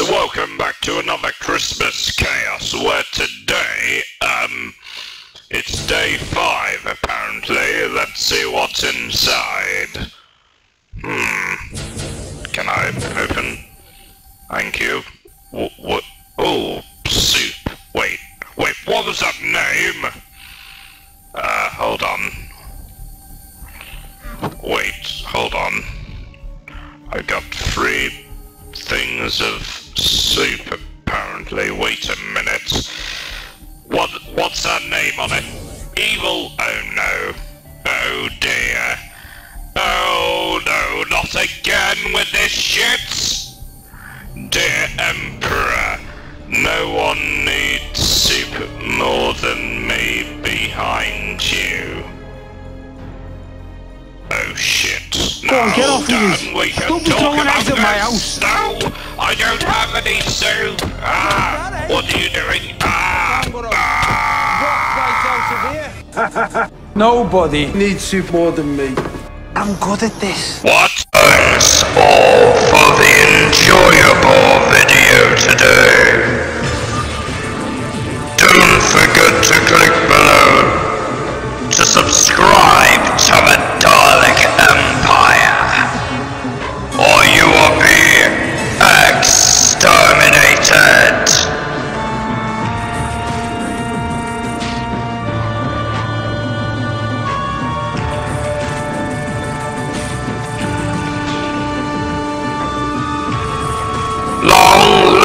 welcome back to another Christmas Chaos, where today, um, it's day five, apparently. Let's see what's inside. Hmm. Can I open? Thank you. What? what? Oh, soup. Wait, wait, what was that name? Uh, hold on. Wait, hold on. I got three things of soup, apparently. Wait a minute. What? What's that name on it? Evil? Oh no. Oh dear. Oh no, not again with this shit! Dear Emperor, no one needs soup more than me behind you. Oh shit. Go on, No, get off of this. we Don't be throwing eggs at my this. Ah, what are you doing? Ah, ah. Nobody needs you more than me. I'm good at this. What? Thanks all for the enjoyable video today. Don't forget to click below to subscribe to the Dalek Empire, or you Long!